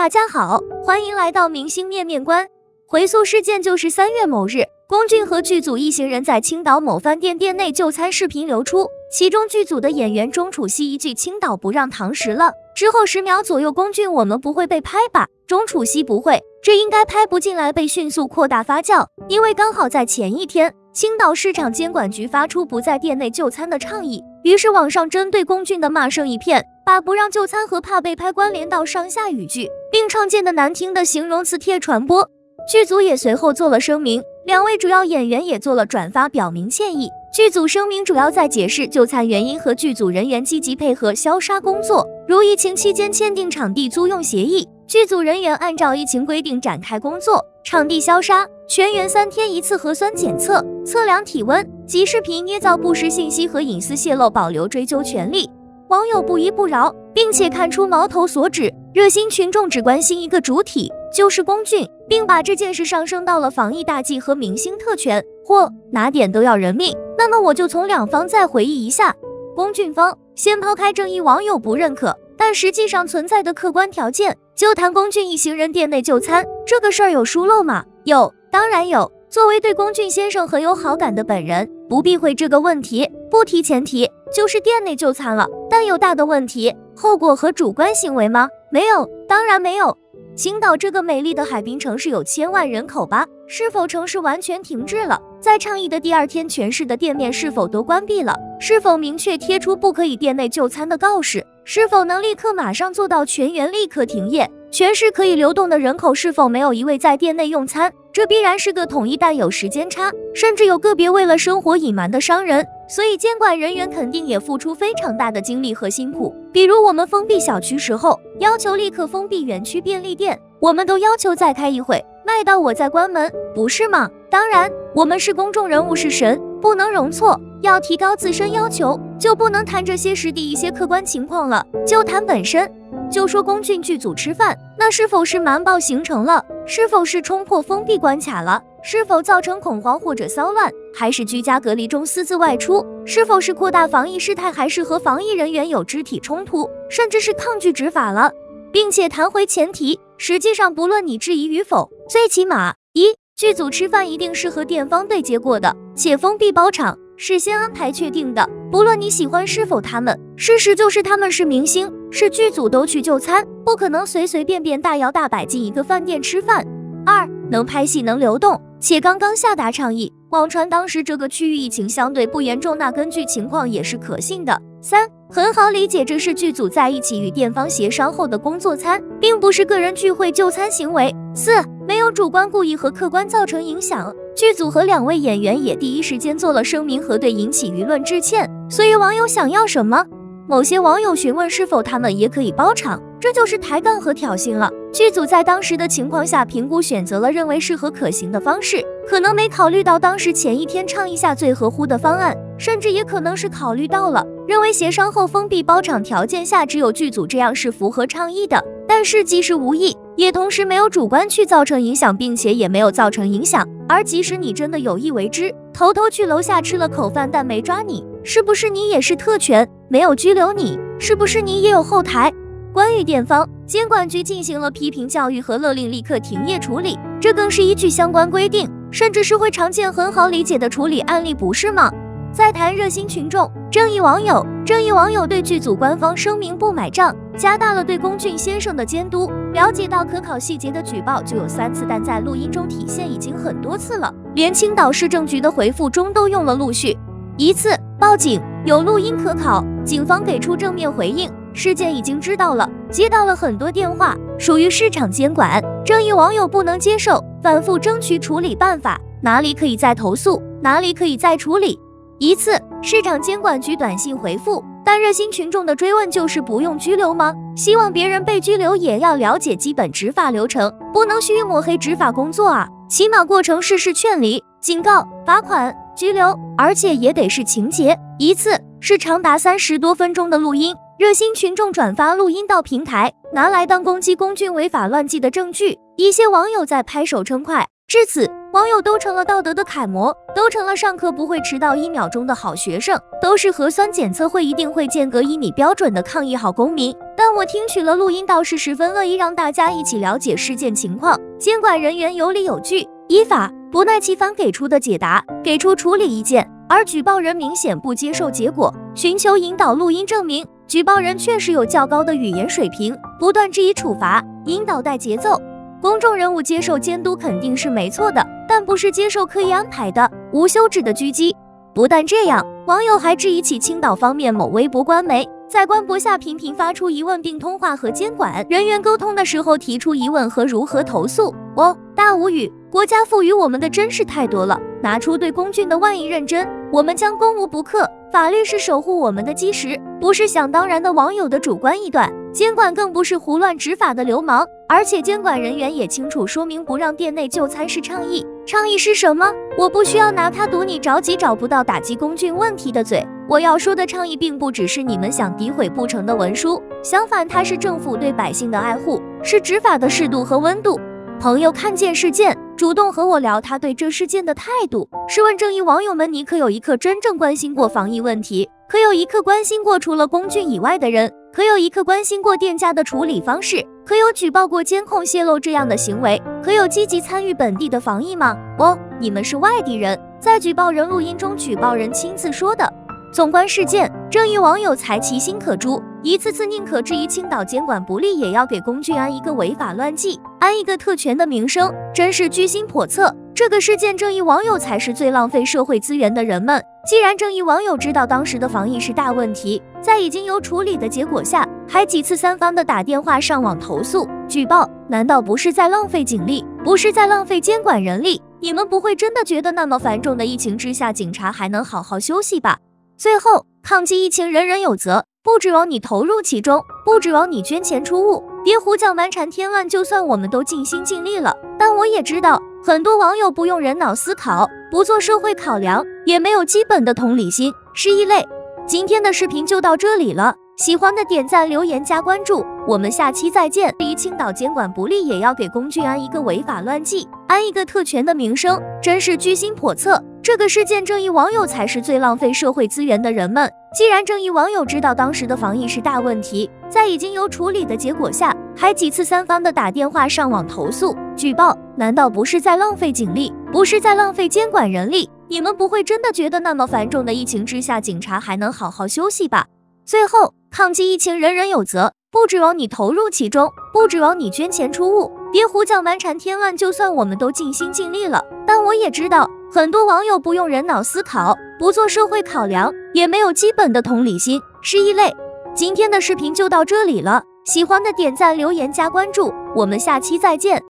大家好，欢迎来到明星面面观。回溯事件就是三月某日，龚俊和剧组一行人在青岛某饭店店内就餐视频流出，其中剧组的演员钟楚曦一句“青岛不让堂食了”之后十秒左右，龚俊我们不会被拍吧？钟楚曦不会，这应该拍不进来，被迅速扩大发酵，因为刚好在前一天，青岛市场监管局发出不在店内就餐的倡议，于是网上针对龚俊的骂声一片。把不让就餐和怕被拍关联到上下语句，并创建的难听的形容词贴传播。剧组也随后做了声明，两位主要演员也做了转发，表明歉意。剧组声明主要在解释就餐原因和剧组人员积极配合消杀工作，如疫情期间签订场地租用协议，剧组人员按照疫情规定展开工作，场地消杀，全员三天一次核酸检测，测量体温，及视频捏造不实信息和隐私泄露，保留追究权利。网友不依不饶，并且看出矛头所指，热心群众只关心一个主体，就是龚俊，并把这件事上升到了防疫大忌和明星特权，或哪点都要人命。那么我就从两方再回忆一下。龚俊方先抛开正义网友不认可，但实际上存在的客观条件，就谈龚俊一行人店内就餐这个事儿有疏漏吗？有，当然有。作为对龚俊先生很有好感的本人，不避讳这个问题，不提前提。就是店内就餐了，但有大的问题，后果和主观行为吗？没有，当然没有。青岛这个美丽的海滨城市有千万人口吧？是否城市完全停滞了？在倡议的第二天，全市的店面是否都关闭了？是否明确贴出不可以店内就餐的告示？是否能立刻马上做到全员立刻停业？全市可以流动的人口是否没有一位在店内用餐？这必然是个统一，但有时间差，甚至有个别为了生活隐瞒的商人。所以监管人员肯定也付出非常大的精力和辛苦。比如我们封闭小区时候，要求立刻封闭园区便利店，我们都要求再开一会，卖到我再关门，不是吗？当然，我们是公众人物，是神，不能容错，要提高自身要求，就不能谈这些实地一些客观情况了，就谈本身。就说龚俊剧组吃饭，那是否是瞒报行程了？是否是冲破封闭关卡了？是否造成恐慌或者骚乱？还是居家隔离中私自外出？是否是扩大防疫事态？还是和防疫人员有肢体冲突，甚至是抗拒执法了？并且谈回前提，实际上不论你质疑与否，最起码一剧组吃饭一定是和店方对接过的，且封闭包场，事先安排确定的。不论你喜欢是否他们，事实就是他们是明星，是剧组都去就餐，不可能随随便便大摇大摆进一个饭店吃饭。二能拍戏能流动。且刚刚下达倡议，网传当时这个区域疫情相对不严重，那根据情况也是可信的。三很好理解，这是剧组在一起与店方协商后的工作餐，并不是个人聚会就餐行为。四没有主观故意和客观造成影响，剧组和两位演员也第一时间做了声明核对，引起舆论致歉。所以网友想要什么？某些网友询问是否他们也可以包场，这就是抬杠和挑衅了。剧组在当时的情况下评估，选择了认为适合可行的方式，可能没考虑到当时前一天倡议下最合乎的方案，甚至也可能是考虑到了，认为协商后封闭包场条件下，只有剧组这样是符合倡议的。但是即使无意，也同时没有主观去造成影响，并且也没有造成影响。而即使你真的有意为之，偷偷去楼下吃了口饭，但没抓你。是不是你也是特权？没有拘留你，是不是你也有后台？关于店方，监管局进行了批评教育和勒令立刻停业处理，这更是依据相关规定，甚至是会常见、很好理解的处理案例，不是吗？再谈热心群众、正义网友，正义网友对剧组官方声明不买账，加大了对龚俊先生的监督。了解到可考细节的举报就有三次，但在录音中体现已经很多次了，连青岛市政局的回复中都用了陆续一次。报警有录音可考，警方给出正面回应，事件已经知道了，接到了很多电话，属于市场监管，正义网友不能接受，反复争取处理办法，哪里可以再投诉，哪里可以再处理。一次市场监管局短信回复，但热心群众的追问就是不用拘留吗？希望别人被拘留也要了解基本执法流程，不能蓄意抹黑执法工作啊，起码过程事事劝离、警告、罚款。拘留，而且也得是情节。一次是长达三十多分钟的录音，热心群众转发录音到平台，拿来当攻击龚俊违法乱纪的证据。一些网友在拍手称快。至此，网友都成了道德的楷模，都成了上课不会迟到一秒钟的好学生，都是核酸检测会一定会间隔一米标准的抗疫好公民。但我听取了录音，倒是十分乐意让大家一起了解事件情况。监管人员有理有据，依法不耐其烦给出的解答，给出处理意见，而举报人明显不接受结果，寻求引导录音证明举报人确实有较高的语言水平，不断质疑处罚，引导带节奏。公众人物接受监督肯定是没错的，但不是接受刻意安排的无休止的狙击。不但这样，网友还质疑起青岛方面某微博官媒在官博下频频发出疑问，并通话和监管人员沟通的时候提出疑问和如何投诉。哦，大无语！国家赋予我们的真是太多了，拿出对公俊的万亿认真，我们将攻无不克。法律是守护我们的基石，不是想当然的网友的主观臆断。监管更不是胡乱执法的流氓，而且监管人员也清楚说明不让店内就餐是倡议。倡议是什么？我不需要拿它堵你着急找不到打击公俊问题的嘴。我要说的倡议，并不只是你们想诋毁不成的文书，相反，它是政府对百姓的爱护，是执法的适度和温度。朋友看见事件，主动和我聊他对这事件的态度。试问正义网友们，你可有一刻真正关心过防疫问题？可有一刻关心过除了龚俊以外的人？可有一刻关心过店家的处理方式？可有举报过监控泄露这样的行为？可有积极参与本地的防疫吗？哦，你们是外地人，在举报人录音中，举报人亲自说的。纵观事件，正义网友才其心可诛，一次次宁可质疑青岛监管不力，也要给龚俊安一个违法乱纪，安一个特权的名声，真是居心叵测。这个事件，正义网友才是最浪费社会资源的人们。既然正义网友知道当时的防疫是大问题，在已经有处理的结果下，还几次三番的打电话上网投诉举报，难道不是在浪费警力，不是在浪费监管人力？你们不会真的觉得那么繁重的疫情之下，警察还能好好休息吧？最后，抗击疫情人人有责，不指望你投入其中，不指望你捐钱出物，别胡搅蛮缠添乱。就算我们都尽心尽力了，但我也知道，很多网友不用人脑思考，不做社会考量。也没有基本的同理心，是异类。今天的视频就到这里了，喜欢的点赞、留言、加关注，我们下期再见。对于青岛监管不力，也要给龚俊安一个违法乱纪、安一个特权的名声，真是居心叵测。这个事件，正义网友才是最浪费社会资源的人们。既然正义网友知道当时的防疫是大问题，在已经有处理的结果下，还几次三番的打电话上网投诉举报，难道不是在浪费警力，不是在浪费监管人力？你们不会真的觉得那么繁重的疫情之下，警察还能好好休息吧？最后，抗击疫情人人有责，不指望你投入其中，不指望你捐钱出物，别胡搅蛮缠添乱。就算我们都尽心尽力了，但我也知道，很多网友不用人脑思考，不做社会考量，也没有基本的同理心，是异类。今天的视频就到这里了，喜欢的点赞、留言、加关注，我们下期再见。